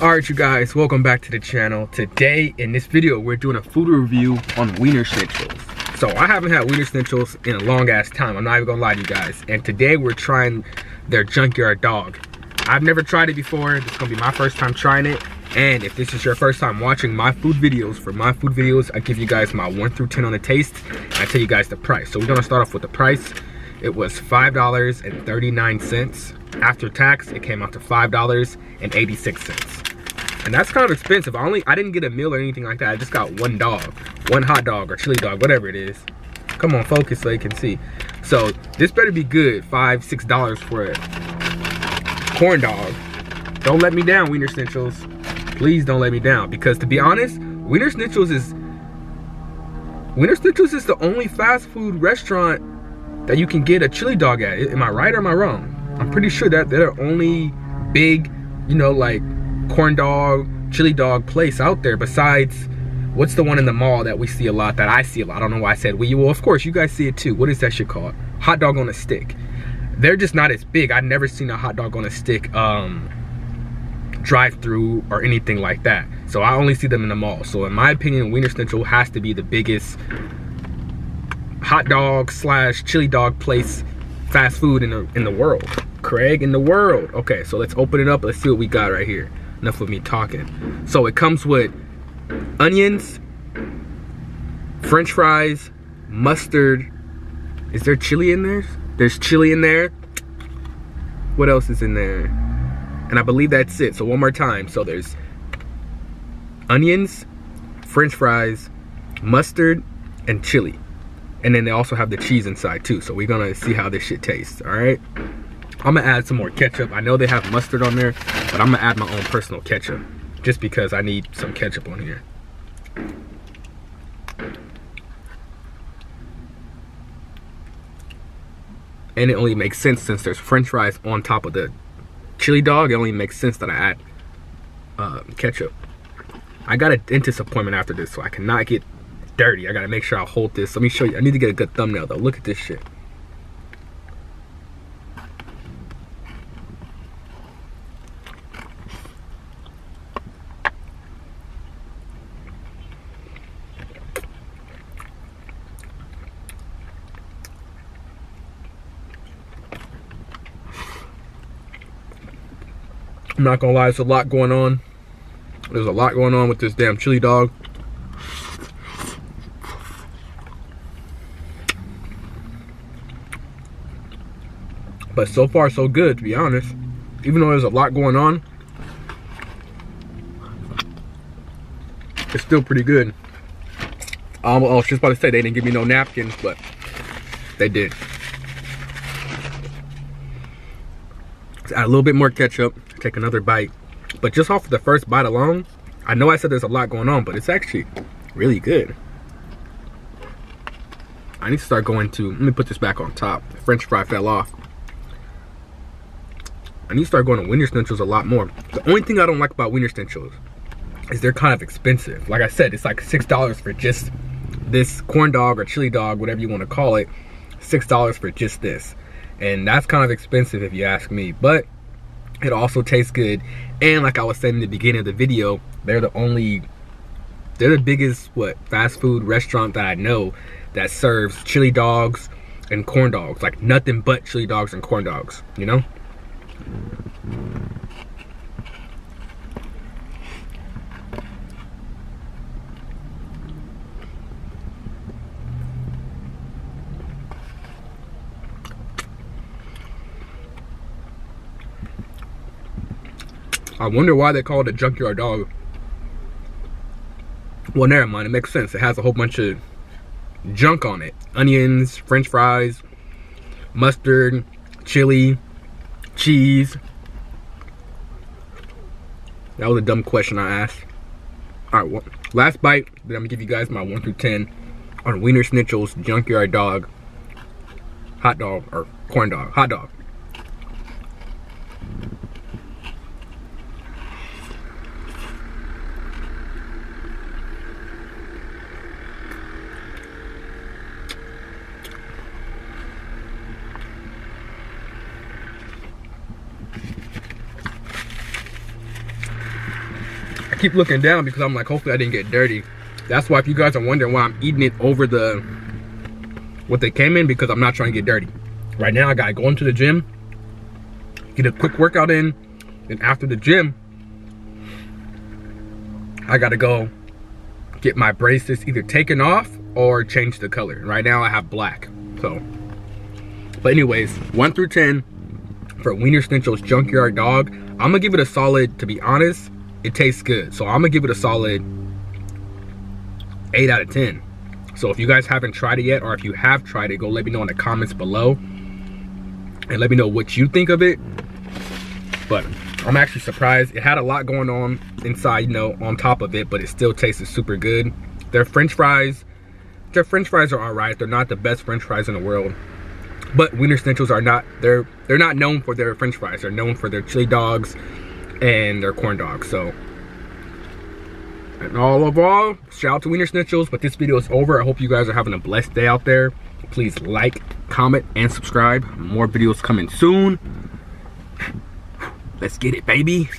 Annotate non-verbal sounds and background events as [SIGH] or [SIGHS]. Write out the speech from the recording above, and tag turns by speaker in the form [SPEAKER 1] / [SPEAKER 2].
[SPEAKER 1] all right you guys welcome back to the channel. Today in this video we're doing a food review on Wienerschnitzels so i haven't had Wienerschnitzels in a long ass time i'm not even gonna lie to you guys. And today we're trying their junkyard dog. I've never tried it before this is gonna be my first time trying it. And if this is your first time watching my food videos for my food videos i give you guys my 1 through 10 on the taste i tell you guys the price. So we're gonna start off with the price. It was five dollars and 39 cents. After tax it came out to five dollars and 86 cents and that's kind of expensive. I only i didn't get a meal or anything like that. I just got one dog one hot dog or chili dog whatever it is. Come on focus so you can see. So this better be good. Five six dollars for a corn dog. Don't let me down Wienerschnitzels please don't let me down because to be honest Wienerschnitzels is Wienerschnitzels is the only fast food restaurant that you can get a chili dog at. Am i right or am i wrong? I'm pretty sure that they're only big, you know, like corn dog, chili dog place out there besides what's the one in the mall that we see a lot that I see a lot? I don't know why I said we. Well, of course, you guys see it too. What is that shit called? Hot dog on a stick. They're just not as big. I've never seen a hot dog on a stick um, drive through or anything like that. So I only see them in the mall. So in my opinion, Wienerschnitzel has to be the biggest hot dog slash chili dog place fast food in the in the world. Craig in the world. Okay, so let's open it up. Let's see what we got right here. Enough of me talking. So it comes with onions, french fries, mustard. Is there chili in there? There's chili in there. What else is in there? And I believe that's it. So one more time. So there's onions, french fries, mustard, and chili. And then they also have the cheese inside too. So we're gonna see how this shit tastes, all right? I'm gonna add some more ketchup. I know they have mustard on there, but I'm gonna add my own personal ketchup just because I need some ketchup on here. And it only makes sense since there's french fries on top of the chili dog. It only makes sense that I add uh, ketchup. I got a dentist appointment after this, so I cannot get dirty. I gotta make sure I hold this. Let me show you. I need to get a good thumbnail though. Look at this shit. I'm not gonna lie, there's a lot going on. There's a lot going on with this damn chili dog. But so far, so good, to be honest. Even though there's a lot going on, it's still pretty good. Um, I was just about to say they didn't give me no napkins, but they did. Let's add a little bit more ketchup take another bite. But just off of the first bite alone, I know I said there's a lot going on, but it's actually really good. I need to start going to, let me put this back on top. The French fry fell off. I need to start going to Wienerschnitzels a lot more. The only thing I don't like about Wienerschnitzels is they're kind of expensive. Like I said, it's like $6 for just this corn dog or chili dog, whatever you want to call it. $6 for just this. And that's kind of expensive if you ask me. But it also tastes good. And like i was saying in the beginning of the video they're the only they're the biggest what fast food restaurant that i know that serves chili dogs and corn dogs. Like nothing but chili dogs and corn dogs you know I wonder why they call it a junkyard dog. Well, never mind. It makes sense. It has a whole bunch of junk on it. Onions, french fries, mustard, chili, cheese. That was a dumb question I asked. All right, well, last bite. Then I'm gonna give you guys my one through 10 on Wienerschnitzel's Junkyard Dog hot dog or corn dog, hot dog. Keep looking down because I'm like, hopefully I didn't get dirty. That's why if you guys are wondering why I'm eating it over the, what they came in, because I'm not trying to get dirty. Right now I gotta go into the gym, get a quick workout in, and after the gym, I gotta go get my braces either taken off or change the color. Right now I have black, so. But anyways, one through 10 for Wienerschnitzel's Junkyard Dog, I'm gonna give it a solid, to be honest, it tastes good. So I'm gonna give it a solid eight out of 10. So if you guys haven't tried it yet, or if you have tried it, go let me know in the comments below. And let me know what you think of it. But I'm actually surprised. It had a lot going on inside, you know, on top of it, but it still tasted super good. Their french fries, their french fries are all right. They're not the best french fries in the world. But Wienerschnitzels are not, they're they're not known for their french fries. They're known for their chili dogs and their corn dogs. So, and all of all, shout out to Wienerschnitzels. But this video is over. I hope you guys are having a blessed day out there. Please like, comment, and subscribe. More videos coming soon. [SIGHS] Let's get it, baby.